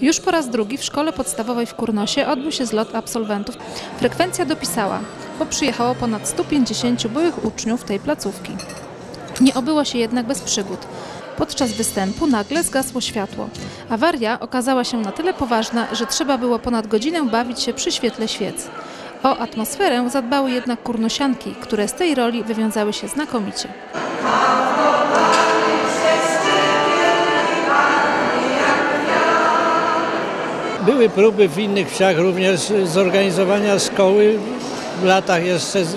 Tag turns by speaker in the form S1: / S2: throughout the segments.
S1: Już po raz drugi w szkole podstawowej w Kurnosie odbył się zlot absolwentów. Frekwencja dopisała, bo przyjechało ponad 150 byłych uczniów tej placówki. Nie obyło się jednak bez przygód. Podczas występu nagle zgasło światło. Awaria okazała się na tyle poważna, że trzeba było ponad godzinę bawić się przy świetle świec. O atmosferę zadbały jednak kurnosianki, które z tej roli wywiązały się znakomicie.
S2: Były próby w innych wsiach również zorganizowania szkoły w latach jeszcze z,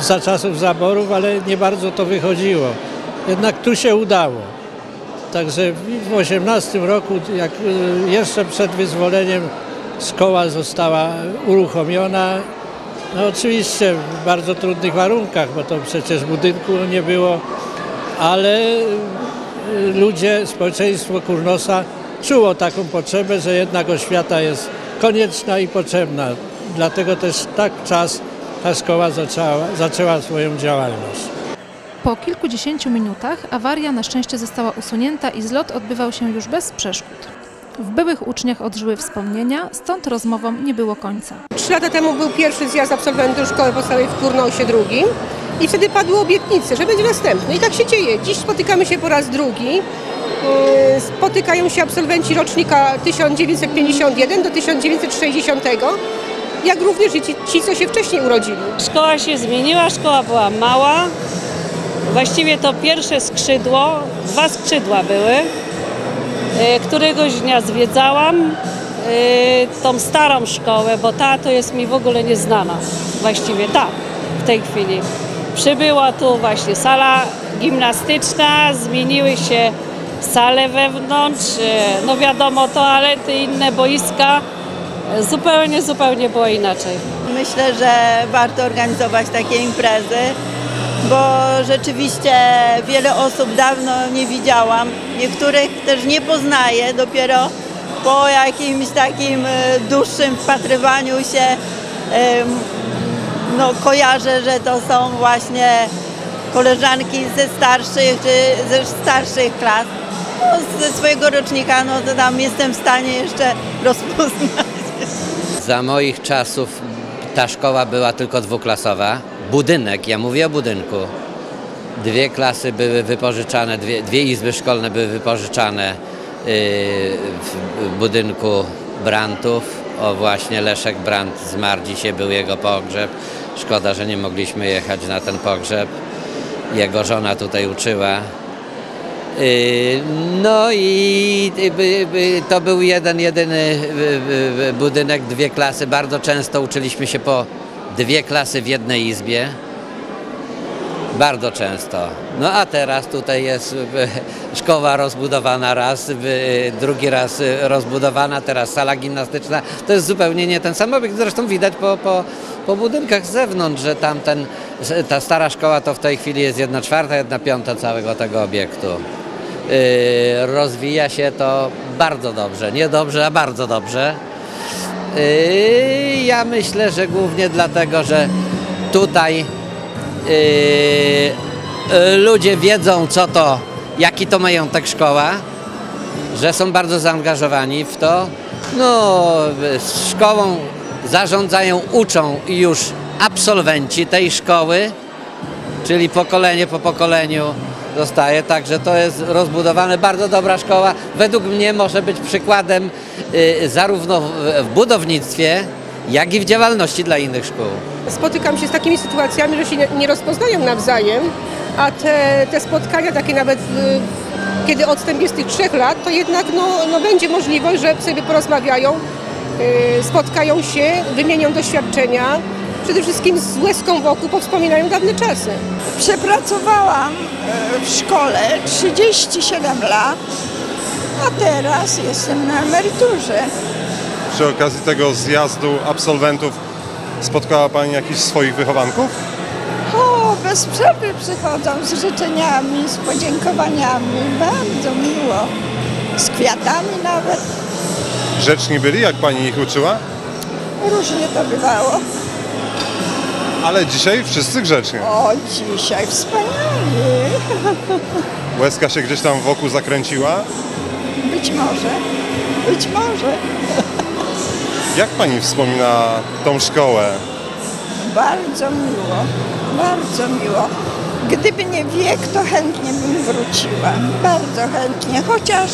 S2: za czasów zaborów, ale nie bardzo to wychodziło. Jednak tu się udało. Także w 18 roku, jak y, jeszcze przed wyzwoleniem szkoła została uruchomiona. No oczywiście w bardzo trudnych warunkach, bo to przecież budynku nie było, ale y, ludzie, społeczeństwo Kurnosa czuło taką potrzebę, że jednak oświata jest konieczna i potrzebna. Dlatego też tak czas ta szkoła zaczęła, zaczęła swoją działalność.
S1: Po kilkudziesięciu minutach awaria na szczęście została usunięta i zlot odbywał się już bez przeszkód. W byłych uczniach odżyły wspomnienia, stąd rozmowom nie było końca.
S3: Trzy lata temu był pierwszy zjazd absolwentów szkoły podstawowej w Kurnosie drugi i wtedy padły obietnice, że będzie następny. I tak się dzieje. Dziś spotykamy się po raz drugi. Yy, Spotykają się absolwenci rocznika 1951 do 1960, jak również ci, ci co się wcześniej urodzili.
S4: Szkoła się zmieniła, szkoła była mała. Właściwie to pierwsze skrzydło, dwa skrzydła były. E, Któregoś dnia zwiedzałam e, tą starą szkołę, bo ta to jest mi w ogóle nieznana. Właściwie ta w tej chwili. Przybyła tu właśnie sala gimnastyczna, zmieniły się sale wewnątrz, e, no wiadomo toalety, inne boiska. E, Zupełnie, zupełnie było inaczej.
S5: Myślę, że warto organizować takie imprezy, bo rzeczywiście wiele osób dawno nie widziałam. Niektórych też nie poznaję, dopiero po jakimś takim e, dłuższym wpatrywaniu się no, kojarzę, że to są właśnie koleżanki ze starszych czy ze starszych klas. No, ze swojego rocznika, no to tam jestem w stanie jeszcze rozpoznać.
S6: Za moich czasów ta szkoła była tylko dwuklasowa. Budynek, ja mówię o budynku. Dwie klasy były wypożyczane, dwie, dwie izby szkolne były wypożyczane yy, w budynku Brantów. O właśnie Leszek Brandt zmarł, dzisiaj był jego pogrzeb. Szkoda, że nie mogliśmy jechać na ten pogrzeb. Jego żona tutaj uczyła. Yy, No i y, to był jeden, jedyny y, y, y, budynek, dwie klasy. Bardzo często uczyliśmy się po dwie klasy w jednej izbie. Bardzo często. No a teraz tutaj jest y, szkoła rozbudowana raz, y, drugi raz y, rozbudowana, teraz sala gimnastyczna. To jest zupełnie nie ten sam obiekt. Zresztą widać po, po, po budynkach z zewnątrz, że tamten, ta stara szkoła to w tej chwili jest jedna czwarta, jedna piąta całego tego obiektu. Yy, rozwija się to bardzo dobrze. Nie dobrze, a bardzo dobrze. Yy, ja myślę, że głównie dlatego, że tutaj yy, ludzie wiedzą, co to, jaki to majątek szkoła, że są bardzo zaangażowani w to. No, szkołą zarządzają, uczą już absolwenci tej szkoły czyli pokolenie po pokoleniu zostaje, także to jest rozbudowane, bardzo dobra szkoła. Według mnie może być przykładem y, zarówno w, budownictwie, jak i w działalności dla innych szkół.
S3: Spotykam się z takimi sytuacjami, że się nie, rozpoznają nawzajem, a te, te spotkania takie nawet w, kiedy odstęp jest tych trzech lat, to jednak no, no będzie możliwość, że sobie porozmawiają, yy, spotkają się, wymienią doświadczenia. Przede wszystkim z łezką wokół powspominają dawne czasy.
S7: Przepracowałam e, w szkole 37 lat, a teraz jestem na emeryturze.
S8: Przy okazji tego zjazdu absolwentów spotkała Pani jakichś swoich wychowanków?
S7: O, bez przerwy przychodzą z życzeniami, z podziękowaniami. Bardzo miło. Z kwiatami nawet.
S8: Grzeczni byli, jak Pani ich uczyła?
S7: Różnie to bywało.
S8: Ale dzisiaj wszyscy grzecznie.
S7: O, dzisiaj wspaniale.
S8: Łezka się gdzieś tam wokół zakręciła.
S7: Być może. Być może.
S8: Jak pani wspomina tą szkołę?
S7: Bardzo miło, bardzo miło. Gdyby nie wiek, to chętnie bym wróciła. Bardzo chętnie, chociaż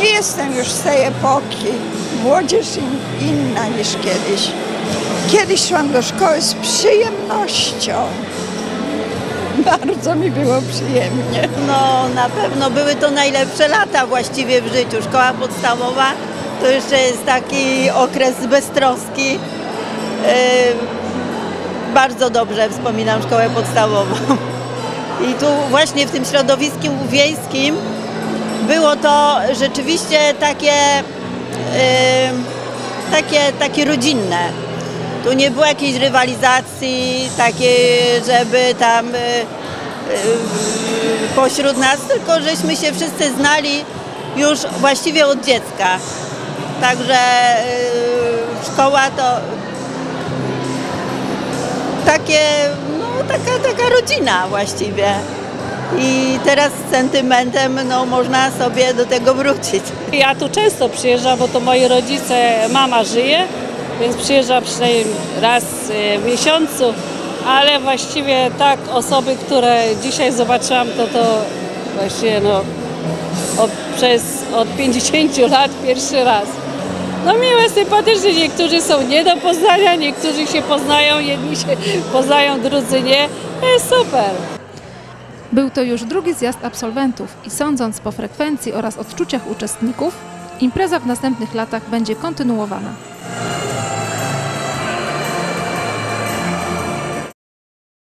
S7: nie jestem już z tej epoki. Młodzież in, inna niż kiedyś. Kiedyś szłam do szkoły z przyjemnością. Bardzo mi było przyjemnie.
S5: No na pewno były to najlepsze lata właściwie w życiu. Szkoła podstawowa to jeszcze jest taki okres beztroski. Yy, bardzo dobrze wspominam szkołę podstawową. I tu właśnie w tym środowisku wiejskim było to rzeczywiście takie, yy, takie, takie rodzinne. Tu nie było jakiejś rywalizacji takiej, żeby tam yy, pośród nas, tylko żeśmy się wszyscy znali już właściwie od dziecka. Także yy, szkoła to takie, no taka, taka rodzina właściwie. I teraz z sentymentem no, można sobie do tego wrócić.
S4: Ja tu często przyjeżdżam, bo to moi rodzice, mama żyje, więc przyjeżdżam przynajmniej raz y, w miesiącu, ale właściwie tak osoby, które dzisiaj zobaczyłam, to to właściwie no, od, przez od 50 lat pierwszy raz. No miłe, sympatyczne, niektórzy są nie do poznania, niektórzy się poznają, jedni się poznają, drudzy nie. Jest super.
S1: Był to już drugi zjazd absolwentów i sądząc po frekwencji oraz odczuciach uczestników, impreza w następnych latach będzie kontynuowana.